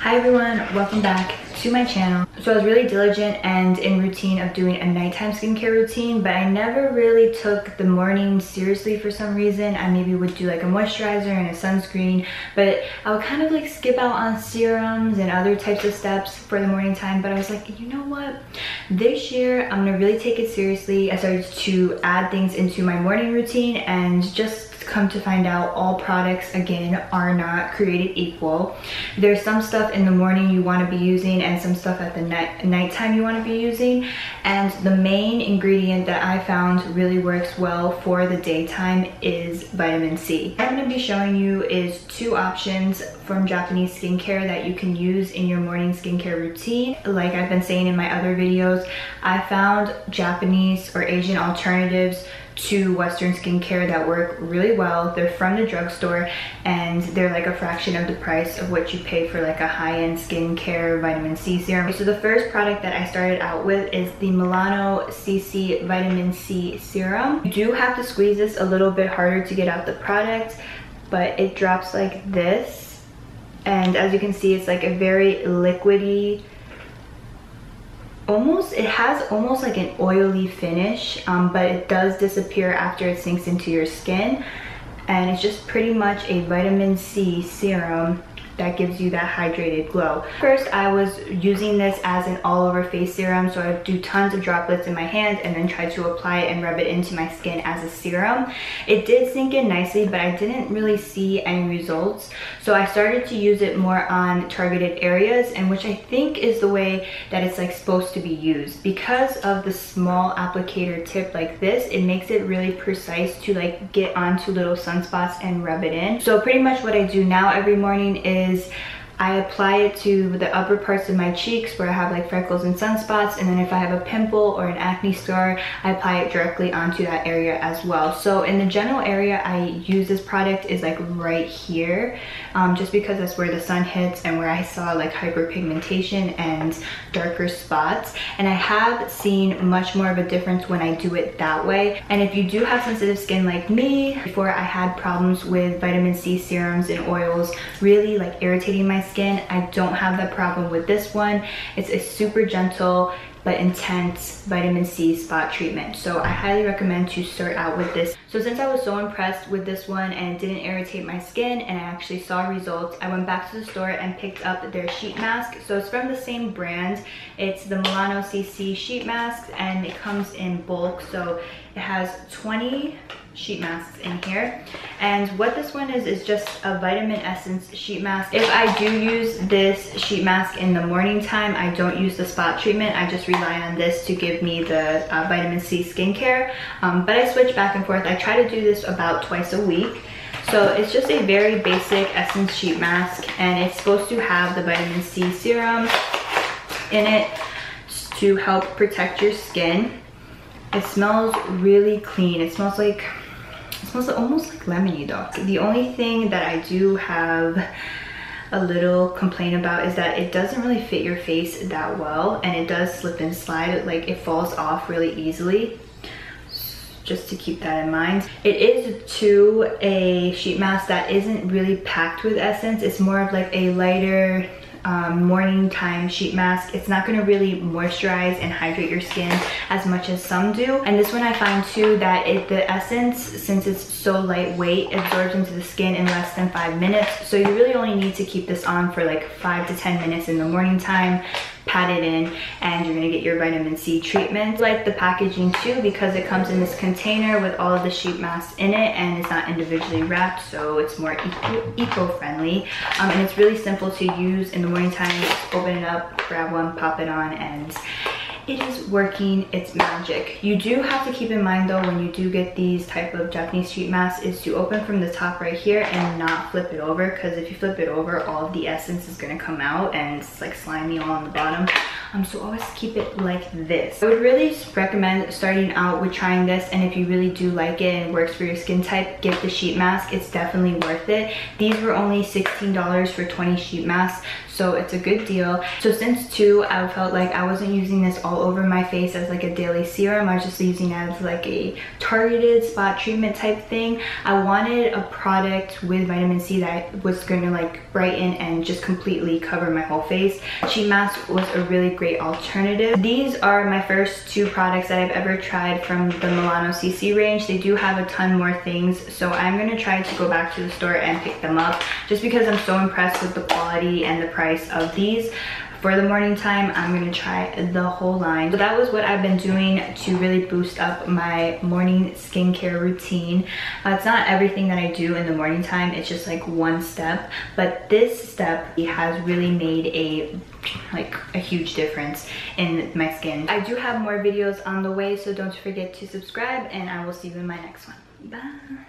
Hi everyone, welcome back to my channel. So I was really diligent and in routine of doing a nighttime skincare routine, but I never really took the morning seriously for some reason. I maybe would do like a moisturizer and a sunscreen, but I would kind of like skip out on serums and other types of steps for the morning time. But I was like, you know what? This year, I'm gonna really take it seriously. I started to add things into my morning routine and just come to find out all products again are not created equal there's some stuff in the morning you want to be using and some stuff at the night nighttime you want to be using and the main ingredient that I found really works well for the daytime is vitamin C. What I'm going to be showing you is two options from Japanese skincare that you can use in your morning skincare routine. Like I've been saying in my other videos, I found Japanese or Asian alternatives to Western skincare that work really well. They're from the drugstore and they're like a fraction of the price of what you pay for like a high-end skincare vitamin C serum. So the first product that I started out with is the Melano CC Vitamin C Serum. You do have to squeeze this a little bit harder to get out the product, but it drops like this. And as you can see, it's like a very liquidy almost it has almost like an oily finish um, but it does disappear after it sinks into your skin. And it's just pretty much a vitamin C serum that gives you that hydrated glow. First, I was using this as an all over face serum. So I do tons of droplets in my hand and then try to apply it and rub it into my skin as a serum. It did sink in nicely, but I didn't really see any results. So I started to use it more on targeted areas and which I think is the way that it's like supposed to be used. Because of the small applicator tip like this, it makes it really precise to like get onto little sunspots and rub it in. So pretty much what I do now every morning is is I apply it to the upper parts of my cheeks where I have like freckles and sunspots and then if I have a pimple or an acne scar I apply it directly onto that area as well. So in the general area I use this product is like right here um, just because that's where the sun hits and where I saw like hyperpigmentation and darker spots. And I have seen much more of a difference when I do it that way. And if you do have sensitive skin like me before I had problems with vitamin C serums and oils really like irritating my skin. I don't have that problem with this one. It's a super gentle but intense vitamin C spot treatment. So I highly recommend to start out with this. So since I was so impressed with this one and it didn't irritate my skin and I actually saw results, I went back to the store and picked up their sheet mask. So it's from the same brand. It's the Melano CC sheet mask and it comes in bulk. So it has 20 sheet masks in here. And what this one is is just a vitamin essence sheet mask. If i do use this sheet mask in the morning time i don't use the spot treatment. I just rely on this to give me the uh, vitamin c skincare. Um, but i switch back and forth. I try to do this about twice a week. So it's just a very basic essence sheet mask and it's supposed to have the vitamin c serum in it to help protect your skin it smells really clean. It smells like, it smells almost like lemony though. The only thing that I do have a little complaint about is that it doesn't really fit your face that well and it does slip and slide like it falls off really easily just to keep that in mind. It is to a sheet mask that isn't really packed with essence. It's more of like a lighter um, morning time sheet mask. It's not gonna really moisturize and hydrate your skin as much as some do. And this one I find too that it, the essence, since it's so lightweight, absorbs into the skin in less than five minutes. So you really only need to keep this on for like five to 10 minutes in the morning time pat it in and you're gonna get your vitamin C treatment. like the packaging too because it comes in this container with all of the sheet masks in it and it's not individually wrapped so it's more eco-friendly um, and it's really simple to use in the morning time. Open it up, grab one, pop it on and it is working its magic. You do have to keep in mind though when you do get these type of Japanese sheet masks is to open from the top right here and not flip it over because if you flip it over all of the essence is going to come out and it's like slimy all on the bottom. Um, so always keep it like this. I would really recommend starting out with trying this and if you really do like it and works for your skin type, get the sheet mask. It's definitely worth it. These were only $16 for 20 sheet masks. so it's a good deal. So since two, I felt like I wasn't using this all over my face as like a daily serum. I was just using it as like a targeted spot treatment type thing. I wanted a product with vitamin C that was gonna like brighten and just completely cover my whole face. Sheet Mask was a really great alternative. These are my first two products that I've ever tried from the Melano CC range. They do have a ton more things, so I'm gonna try to go back to the store and pick them up just because I'm so impressed with the quality and the price of these for the morning time i'm gonna try the whole line. So that was what i've been doing to really boost up my morning skincare routine. Uh, it's not everything that i do in the morning time it's just like one step. But this step has really made a like a huge difference in my skin. I do have more videos on the way so don't forget to subscribe and i will see you in my next one. Bye